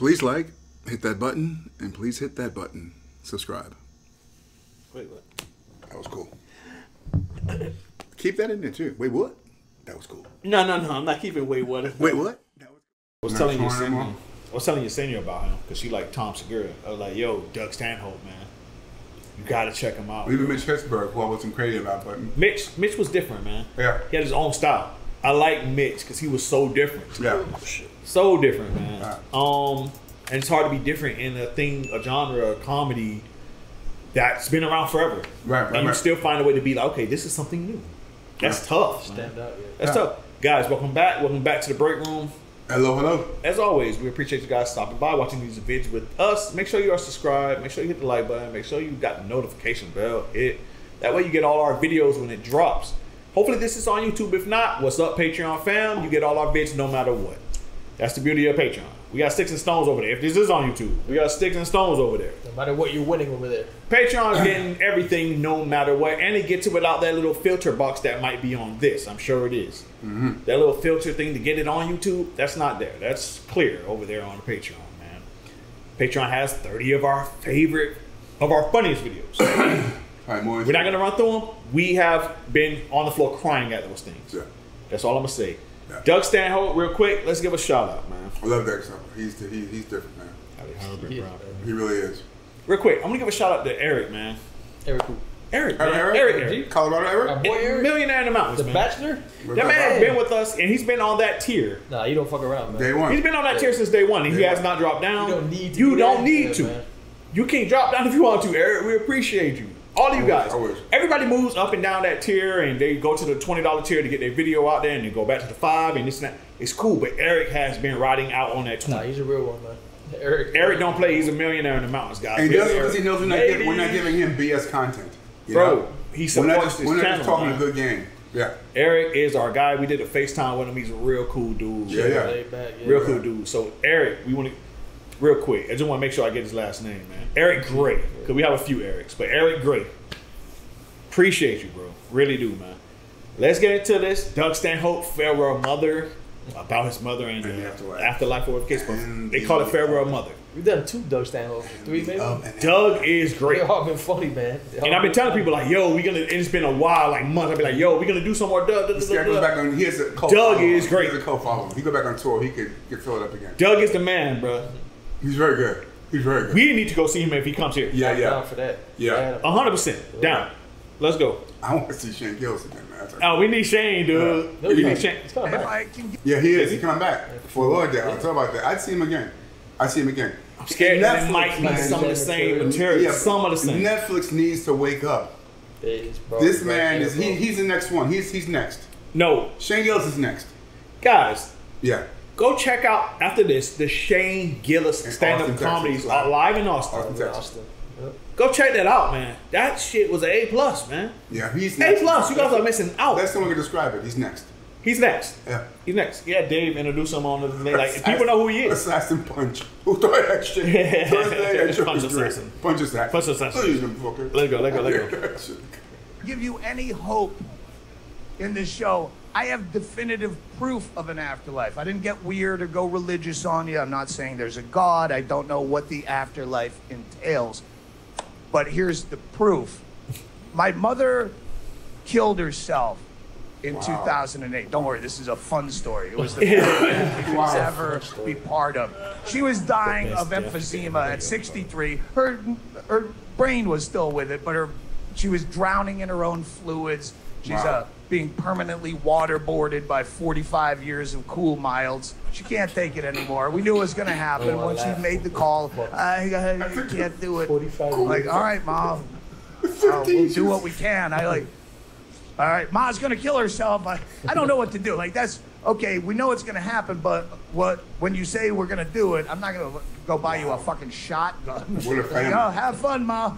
Please like, hit that button, and please hit that button. Subscribe. Wait, what? That was cool. Keep that in there too. Wait, what? That was cool. No, no, no. I'm not keeping Wait What. Wait, what? That was I was telling you, showing him Senior. I was telling you, Senior about him because she like Tom Segura. I was like, yo, Doug Stanhope, man, you gotta check him out. Even Mitch Hedberg, who I wasn't crazy about, but Mitch, Mitch was different, man. Yeah. he had his own style. I like Mitch because he was so different. yeah. Oh, so different, man. Right. Um, and it's hard to be different in a thing, a genre, a comedy that's been around forever. Right, right, And you right. still find a way to be like, okay, this is something new. That's tough. man. Stand out, yeah. That's Yeah. tough, guys. Welcome back. Welcome back to the break room. Hello, hello. As always, we appreciate you guys stopping by, watching these vids with us. Make sure you are subscribed. Make sure you hit the like button. Make sure you got the notification bell hit. That way you get all our videos when it drops. Hopefully this is on YouTube. If not, what's up, Patreon fam? You get all our vids no matter what. That's the beauty of Patreon. We got sticks and stones over there. If this is on YouTube, we got sticks and stones over there. No matter what you're winning over there. Patreon is getting everything no matter what, and it gets it without that little filter box that might be on this. I'm sure it is. Mm-hmm. That little filter thing to get it on YouTube, that's not there. That's clear over there on the Patreon, man. Patreon has 30 of our favorite, of our funniest videos. All right, more. We're not gonna run through them. We have been on the floor crying at those things. Yeah. That's all I'm gonna say. Yeah. Doug Stanhope, real quick, let's give a shout out, man. I love Doug Stanhope. He's he, he's different, man. Yeah. He really is. Real quick, I'm gonna give a shout out to Eric, man. Eric, who? Eric, man. Eric, Eric, Eric, Eric. Colorado, Eric. boy Eric? Millionaire in the mountains, The man. Bachelor? That man has been with us, and he's been on that tier. Nah, you don't fuck around, man. Day one. He's been on that tier since day one, and he Day has one. not dropped down. You don't need to. You do don't that. need Yeah, to. man. You can drop down if you want to, Eric. We appreciate you. All of you guys. I wish. Everybody moves up and down that tier, and they go to the twenty dollar tier to get their video out there, and they go back to the five, and this and that. It's cool, but Eric has been riding out on that Nah, twenty. he's a real one, man. Eric. Eric don't play. He's a millionaire in the mountains, guys. And he does it Eric. because he knows we're not, giving, we're not giving him BS content. You Bro, know? he we're not supports just, this we're not channel, just talking man. a good game. Yeah. Eric is our guy. We did a FaceTime with him. He's a real cool dude. Yeah, yeah. Back, yeah. Real cool dude. So Eric, we want to real quick. I just want to make sure I get his last name, man. Eric Gray, because we have a few Erics, but Eric Gray. Appreciate you, bro. Really do, man. Let's get into this. Doug Stanhope, farewell mother, about his mother and, And the uh, afterlife. afterlife or whatever case, but And they call it the- farewell mother. We've done two Doug Stanhope. Three, maybe? Um, Doug is great. They all been funny, man. They And I've been telling people like, yo, we're gonna. And it's been a while, like months. I've been like, yo, we're gonna do some more Doug. Doug, This Doug, guy goes back on. He has a co Doug is great. He's a co-follower. He go back on tour. He could get filled up again. Doug is the man, bro. He's very good. He's very good. We need to go see him if he comes here. yeah, down yeah. for that. Yeah. A hundred percent down. Let's go. I want to see Shane Gillis again, man. Oh, we need Shane, dude. No, we need Shane. He's coming back. Yeah, he is. He's coming back for Lord Day. I'll talk about that. I'd see him again. I'd see him again. I'm scared that it Netflix, might be some of the same material. Yeah, some of the same. Netflix needs to wake up. This man is he, he's the next one. He's he's next. no, Shane Gillis is next. guys, Yeah. Go check out after this the Shane Gillis stand-up comedies Texas. are uh, live in Austin. Austin, Yeah, Austin. Yep. Go check that out, man. That shit was an A plus, man. Yeah, he's A plus. You guys are missing out. That's the one who can describe it. He's next. He's next. Yeah. He's next. Yeah, Dave introduced him on the thing. Like people know who he is. Assassin Punch. Who thought that shit? Thursday at Punch Assassin. Punch Assassin. Punch Assassin. Please, motherfucker. Let go, let go, let go. give you any hope in this show. I have definitive proof of an afterlife. I didn't get weird or go religious on you. I'm not saying there's a God. I don't know what the afterlife entails. But here's the proof. My mother killed herself in 2008. Don't worry, this is a fun story. It was the best thing you could ever be part of. She was dying of emphysema at 63. Her her brain was still with it, but her she was drowning in her own fluids. She's Wow. uh, being permanently waterboarded by 45 years of Kool Milds. She can't take it anymore. We knew it was going to happen Oh, when she made the call. I, I can't do it. 45 Like, all right, mom. Uh, we'll do what we can. I like. All right, Ma's gonna kill herself. I, I don't know what to do. Like that's okay. We know it's gonna happen, but what when you say we're gonna do it, I'm not gonna go buy you a fucking shotgun. What a Like, oh, have fun, Ma.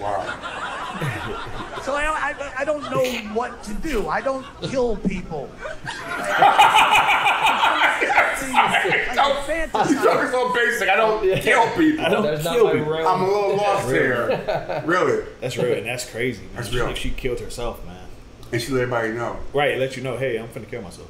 Wow. So I, I, I don't know what to do. I don't kill people. I fantasize. so basic. I don't kill people. I don't That's kill people. I'm a little lost here. Really. That's real, and that's crazy. Man. That's She- real. She, killed herself, man. And she let everybody know. Right, let you know, hey, I'm finna kill myself.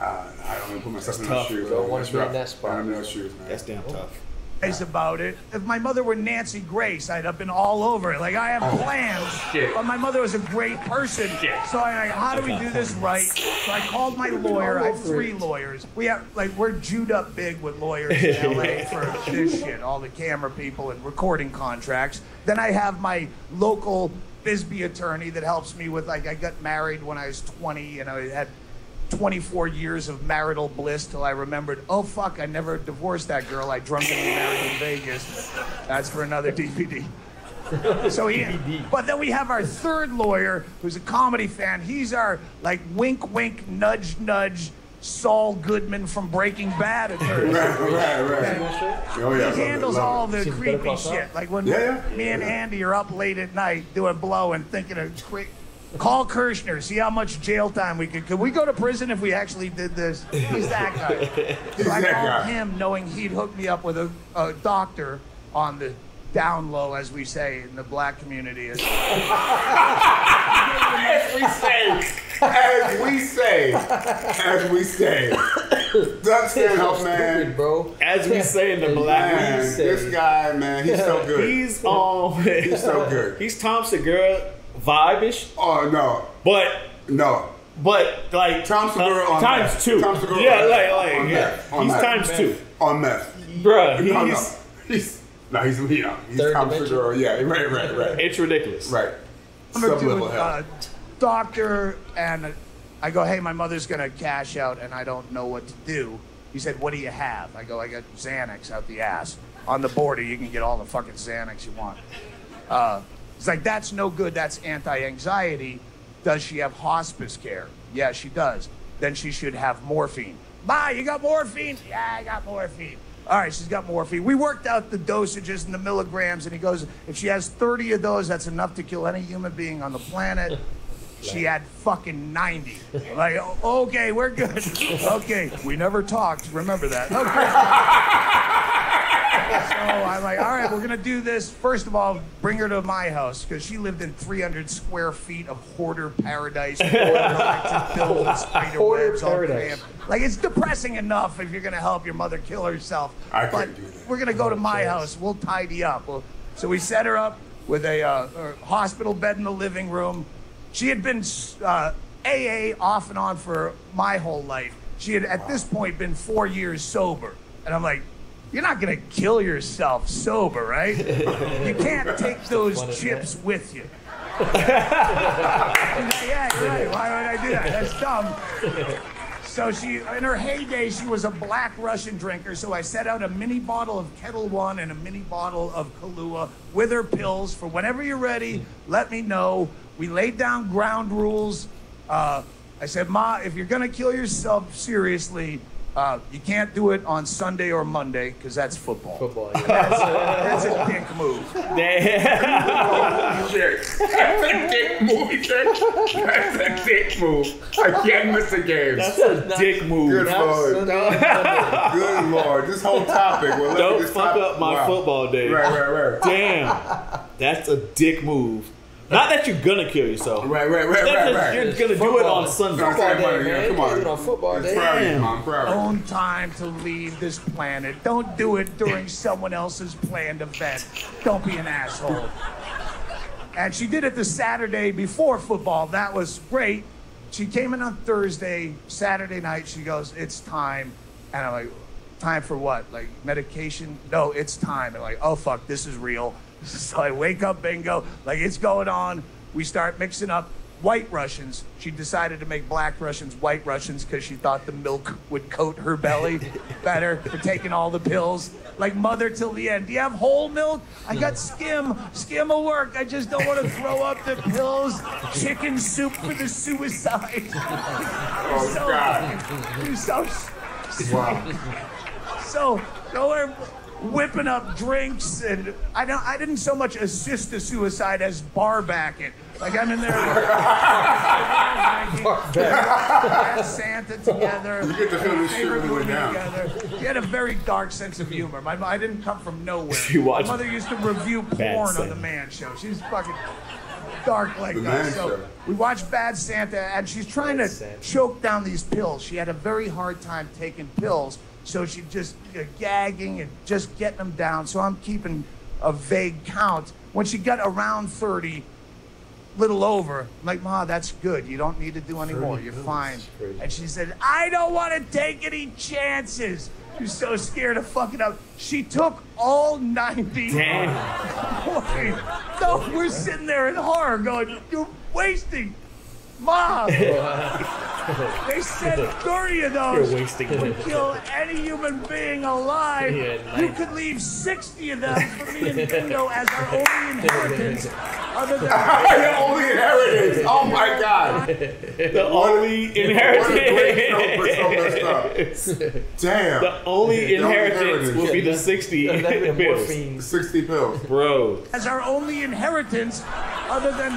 Uh, I don't even put myself in tough. those shoes. Don't wanna be in that spot. I'm in those shoes, man. That's damn tough. Nice about it. If my mother were Nancy Grace, I'd have been all over it. Like I have oh, plans, Shit. but my mother was a great person. So I like, how do we do this right? So I called my lawyer. I have three lawyers. We have like we're Jewed up big with lawyers in LA for this shit, all the camera people and recording contracts. Then I have my local Bisbee attorney that helps me with like I got married when I was 20 and I had 24 years of marital bliss till I remembered, oh fuck, I never divorced that girl I drunkenly married in Vegas. That's for another DVD. So he, but then we have our third lawyer who's a comedy fan. He's our like wink, wink, nudge, nudge, Saul Goodman from Breaking Bad attorney. Right, right, right. Oh, yeah. He love it, handles all the Seems creepy call Saul. shit. Like when Yeah, yeah. me and Andy are up late at night doing blow and thinking of quick. Call Kirshner, see how much jail time we could. Could we go to prison if we actually did this? He's that guy. So I that called guy. him knowing he'd hook me up with a, a doctor on the down low, as we say in the black community. As we say, as we say, as we say. Doug Stanhope, Stupid, man. bro. As we say in the black Man, we say. this guy, man, he's so good. He's um He's so good. He's Tom Segura vibish, Oh, no. but No. but like Tom Segura on times meth. two. Tom Segura yeah, on like meth. like On yeah. meth. On He's meth. times two, On meth. bruh. He's No, no. He's, no, he's, you know, he's Third Tom dimension. Segura. Yeah, right, right, right. it's ridiculous. Right. Number two, Sub-level hell. uh, doctor, and I go, hey, my mother's gonna cash out, and I don't know what to do. He said, what do you have? I go, I got Xanax out the ass. On the border, you can get all the fucking Xanax you want. Uh, he's like, that's no good. That's anti-anxiety. Does she have hospice care? Yeah, she does. Then she should have morphine. Bye, you got morphine? Yeah, I got morphine. All right, she's got morphine. We worked out the dosages and the milligrams, and he goes, if she has 30 of those, that's enough to kill any human being on the planet. She had fucking 90. I'm like, "Oh, okay, we're good. Okay, we never talked. Remember that. Okay. So I'm like, all right, we're gonna do this. First of all, bring her to my house because she lived in 300 square feet of hoarder paradise, electric bills, spider Hoarder webs, paradise. Like it's depressing enough if you're gonna help your mother kill herself. I but do that. we're gonna go to my house. We'll tidy up. Well, so we set her up with a, uh, a hospital bed in the living room. She had been uh, AA off and on for my whole life. She had at this point been four years sober, and I'm like, you're not gonna kill yourself sober, right? you can't take those chips with you. yeah, you're right. Why would I do that? That's dumb. So she, in her heyday, she was a black Russian drinker. So I set out a mini bottle of Ketel One and a mini bottle of Kahlua with her pills for whenever you're ready. Let me know. We laid down ground rules. Uh, I said, Ma, if you're gonna kill yourself seriously, uh, you can't do it on Sunday or Monday because that's football. Football, yeah. That's a, that's a dick move. Damn. That's a dick move. That's a dick move. I can't miss a game. That's a dick move. Good Not lord. Sunday, Monday. Good lord. This whole topic. Well, look at Don't fuck topic. up my Wow. football day. Right, right, right. Damn. That's a dick move. Not that you're gonna kill yourself. Right, right, right, That's right, just- right. You're gonna do it on Sunday. No, Football day, man. yeah, come on. do it on football It's day. proud Damn. Mom. Proud own time to leave this planet. Don't do it during someone else's planned event. Don't be an asshole. And she did it the Saturday before football. That was great. She came in on Thursday, Saturday night. She goes, It's time. And I'm like, Time for what? Like medication? No, it's time. And like, oh fuck, this is real. So I wake up, bingo, like it's going on. We start mixing up white Russians. She decided to make black Russians white Russians because she thought the milk would coat her belly better for taking all the pills. Like mother till the end. Do you have whole milk? I got skim. Skim will work. I just don't want to throw up the pills. Chicken soup for the suicide. Oh, so, God. You're so Wow. so so we're whipping up drinks and I don't I didn't so much assist the suicide as bar back it. Like I'm in there had Santa together. You get to feel this shit favorite when it went movie down. together. He had a very dark sense of humor. My I didn't come from nowhere. You watch My mother used to review Bad porn on the Man Show. She's fucking dark like The that. So Show. we watched Bad Santa, and she's trying to Santa. choke down these pills. She had a very hard time taking pills, so she just uh, gagging and just getting them down. So I'm keeping a vague count. When she got around 30, little over, I'm like, Ma, that's good. You don't need to do any more. You're fine. And she said, I don't want to take any chances. She's so scared of fucking up. She took all 90. Damn. Wait, no, we're sitting there in horror going, you're wasting. Mom! they said 30 of those You're wasting would money. kill any human being alive. Yeah, you could leave 60 of them for me and Bingo as our only inheritance. Other than Your only inheritance. Oh my god. The only What a great show, but so inheritance. messed. Damn. The only inheritance inheritance. will be the 60 That's like the bills. morphine. 60 pills. Bro. as our only inheritance, other than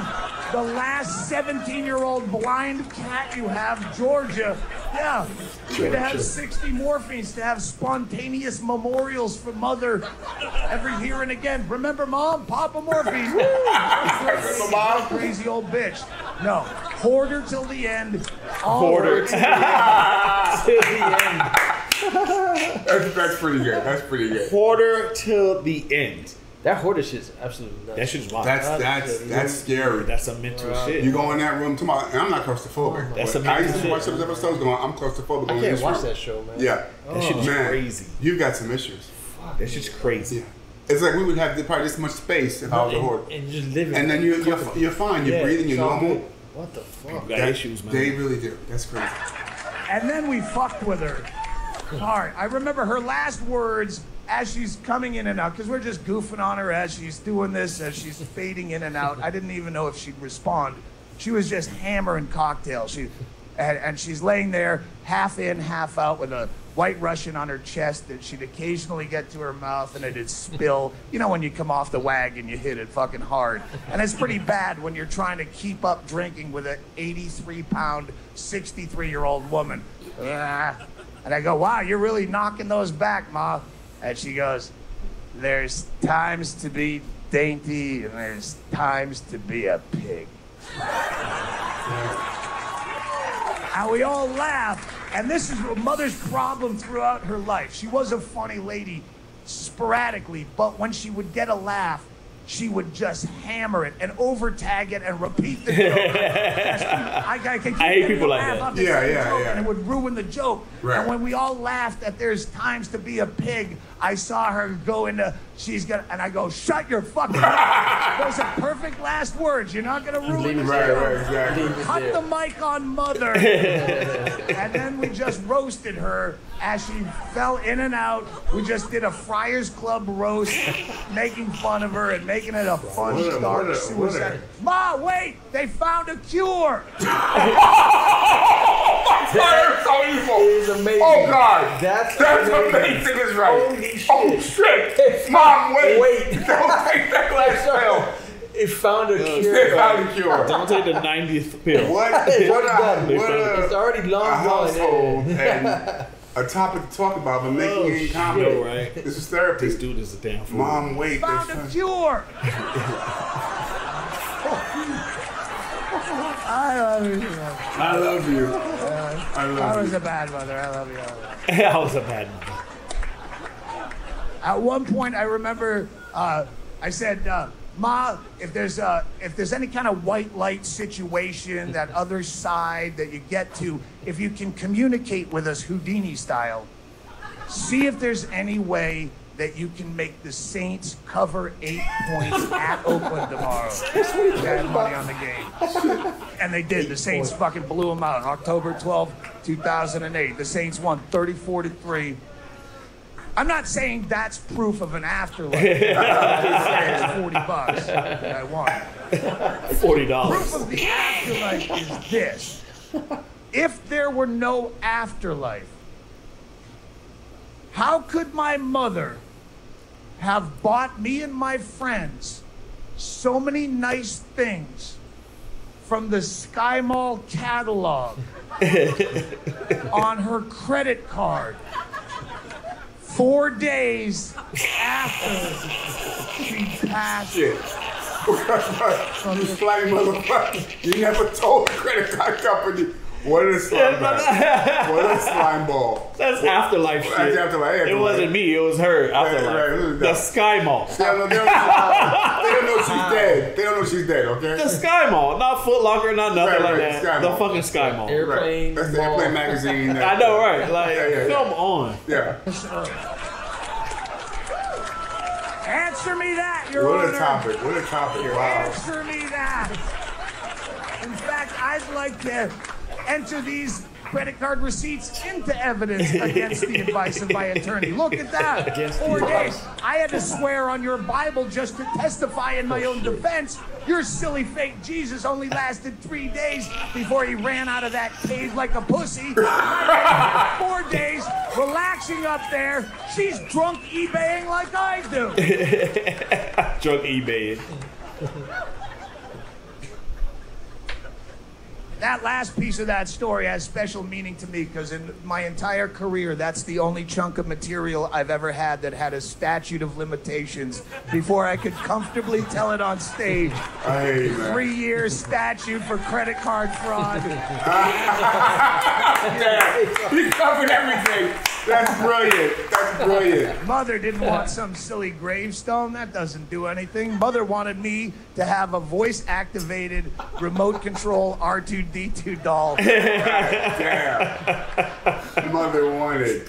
the last 17 year old blind cat you have, Georgia. Yeah, you're gonna have 60 morphines to have spontaneous memorials for mother every here and again. Remember, mom? Papa morphine. Woo! Remember, Mom? Crazy old bitch. No, hoarder till the end. All Hoarder. Till the end. That's, that's pretty good. That's pretty good. Quarter till the end. That hoarder shit's absolutely nuts. That shit's wild. That's That's that's scary. That's a mental Right. shit. You go in that room tomorrow, and I'm not claustrophobic. That's but a I used mental to watch shit. those episodes going, I'm claustrophobic. I going in can't watch room. that show, man. Yeah. That shit is Man, crazy. You've got some issues. Fuck That shit's crazy. Yeah. It's like we would have probably this much space if I was a horde. And, and just living. And then you, you're, you're fine. You're Yeah, breathing. You're it's normal. good. What the fuck? Got That- issues, man. They really do. That's crazy. And then we fucked with her hard. I remember her last words as she's coming in and out, because we're just goofing on her as she's doing this, as she's fading in and out. I didn't even know if she'd respond. She was just hammering cocktails. She, and, and she's laying there, half in, half out, with a white Russian on her chest that she'd occasionally get to her mouth and it'd spill. You know when you come off the wagon, you hit it fucking hard. And it's pretty bad when you're trying to keep up drinking with an 83 pound, 63 year old woman. Ah. And I go, wow, you're really knocking those back, Ma. And she goes, there's times to be dainty and there's times to be a pig. And we all laugh. And this is mother's problem throughout her life. She was a funny lady sporadically, but when she would get a laugh, she would just hammer it and over tag it and repeat the joke. I, I, can keep I hate people like that. Yeah, yeah, joke, yeah. And it would ruin the joke. Right. And when we all laughed that there's times to be a pig, I saw her go into, she's gonna, and I go, shut your fucking mouth. Those are perfect last words. You're not gonna ruin it Right, right, exactly. Cut the mic on mother. and then we just roasted her as she fell in and out. We just did a Friars Club roast, making fun of her and making it a fun, What a- dark what a- suicide. Ma, wait! They found a cure! Fire so evil. It's amazing. Oh God. That's That's amazing. amazing. Is right. Holy Oh shit. Mom, wait. Wait. Don't take that last pill. It found a They cure. found a cure. Don't take the 90th pill. What? It's What already a what a, It's already a long gone. household and a topic to talk about, but making Oh, it in shit, comedy. right? This is therapy. This dude is a damn fool. Mom, wait. Found a found- cure! I love you. I love you. I I was you. a bad mother. I love you. I love you. I was a bad man. At one point, I remember uh, I said, uh, "Ma, if there's uh, if there's any kind of white light situation, that other side that you get to, if you can communicate with us Houdini style, see if there's any way." That you can make the Saints cover eight points at Oakland tomorrow. Bad money on the game. And they did. The Saints fucking blew them out. October 12, 2008. The Saints won 34 to 3. I'm not saying that's proof of an afterlife. I'm just saying it's 40 bucks that I won. $40. Proof of the afterlife is this. If there were no afterlife, how could my mother have bought me and my friends so many nice things from the Sky Mall catalog on her credit card four days after she passed Shit. you slimy motherfucker. You never told the credit card company what a slime ball. What a slime ball. That's afterlife shit. That's afterlife, It wasn't me. It was her. Afterlife. right, the Sky Mall. They don't, know, they, don't know, they don't know she's dead. They don't know she's dead, okay? The Sky Mall, not Foot Locker, not nothing Right, like that. Sky the Mall. fucking Sky Mall. Air- Right. Airplane That's the airplane magazine. that- I know, right? Like, Yeah, yeah, yeah. come on. Yeah. Answer me that, Your What Honor. a topic. What a topic. Wow. Answer me that. In fact, I'd like to enter these credit card receipts into evidence against the advice of my attorney. Look at that. Against Four days. I had to swear on your Bible just to testify in my own defense. Your silly fake Jesus only lasted three days before he ran out of that cave like a pussy. Four days relaxing up there. She's drunk eBaying like I do. Drunk eBay. That last piece of that story has special meaning to me because in my entire career, that's the only chunk of material I've ever had that had a statute of limitations before I could comfortably tell it on stage. Three years statute for credit card fraud. Yeah. He covered everything. That's brilliant. That's brilliant. Mother didn't want some silly gravestone. That doesn't do anything. Mother wanted me to have a voice activated remote control R2D2 doll. Damn. Mother wanted.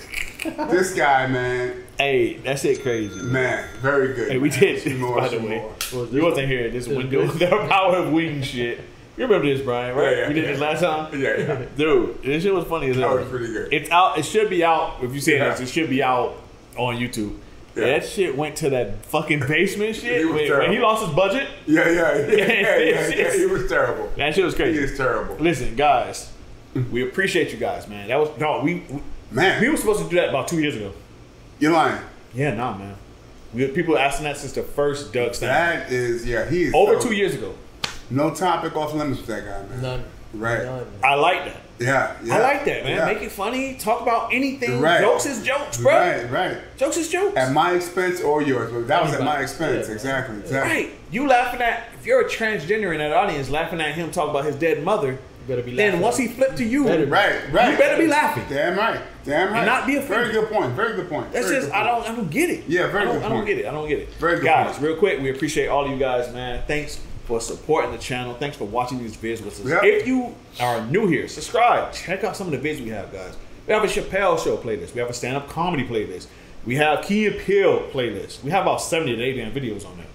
This guy, man. Hey, that's it crazy. Man, very good. Hey, we man. did. Some more, by the way, more. you wasn't here. This window, the power of wing shit. You remember this, Brian? Right? Yeah, yeah, we did yeah. this last time. Yeah, yeah. Dude, this shit was funny as hell. That was pretty good. It's out. It should be out. If you see this, it should be out on YouTube. That shit went to that fucking basement shit. He was when, he lost his budget, Yeah, yeah, yeah, yeah, yeah. He was terrible. that shit was crazy. He is terrible. Listen, guys, we appreciate you guys, man. That was no, we we, Man. we were supposed to do that about two years ago. You're lying. Yeah, nah, man. We people asking that since the first stand. That is, yeah, he is Over so- two years ago. No topic off limits with that guy, man. None. Right. None. I like that. Yeah, yeah. I like that, man. Yeah. Make it funny. Talk about anything. Right. Jokes is jokes, bro. Right, right. Jokes is jokes. At my expense or yours, but that was at my expense. Yeah. Exactly, exactly. right. You laughing at if you're a transgender in that audience, laughing at him talk about his dead mother. You better be Then laughing. once he flipped to you, Better- Right, right. You better be laughing. Damn right. Damn right. not be afraid. Very good point. Very good point. That's Very just good I don't I don't get it. Yeah, very I don't, good I don't get it. I don't get it. Very good Guys, point. real quick, we appreciate all of you guys, man. Thanks for supporting the channel. Thanks for watching these videos with us. Yeah. If you are new here, subscribe. Check out some of the vids we have, guys. We have a Chappelle Show playlist. We have a stand-up comedy playlist. We have Key and Peele playlist. We have about 70 to 80 damn videos on there.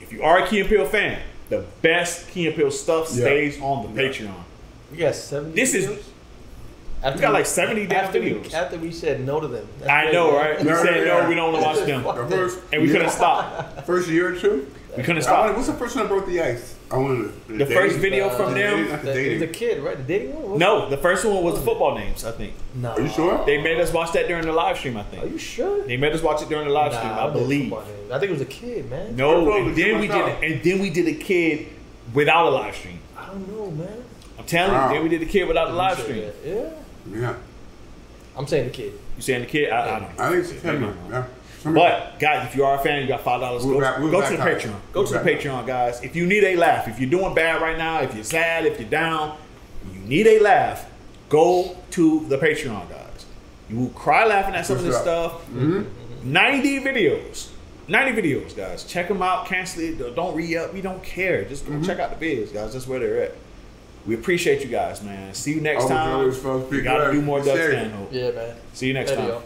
If you are a Key and Peele fan, the best Key and Peele stuff Yeah. stays on the Yeah. Patreon. We got 70 This is- After We got like 70 damn after videos. We, after we said no to them. That's I know, right? We said no, we don't want to watch them. The first, And we couldn't stop. First year or two. We couldn't I wanted, what's the first one that broke the ice? I wanted The first video Uh, from the them. dating- not the The, dating. the kid, right? The dating one? What- No, the first one was the football names, I think. Nah. Are you sure? They made us watch that during the live stream, I think. Are you sure? They made us watch it during the live stream, Nah, I believe. I think it was a kid, man. No, and then we did out. and then we did a kid without a live stream. I don't know, man. I'm telling Wow. you, then we did the kid without the live stream. that. Yeah. Yeah. I'm saying the kid. You saying the kid? I, I don't know. I think it's ten. Yeah. But guys, if you are a fan, you got five dollars. We'll Go, back- we'll go to the out. Patreon. Go We'll to the back out. Patreon, guys. If you need a laugh, if you're doing bad right now, if you're sad, if you're down, you need a laugh. Go to the Patreon, guys. You will cry laughing at some of this What's stuff. Mm-hmm. 90 videos. 90 videos, guys. Check them out. Cancel it. Don't re up. We don't care. Just Mm-hmm. check out the vids, guys. That's where they're at. We appreciate you guys, man. See you next Always, time. always, We got to do more Be Doug. Stanhope. Yeah, man. See you next There time. go.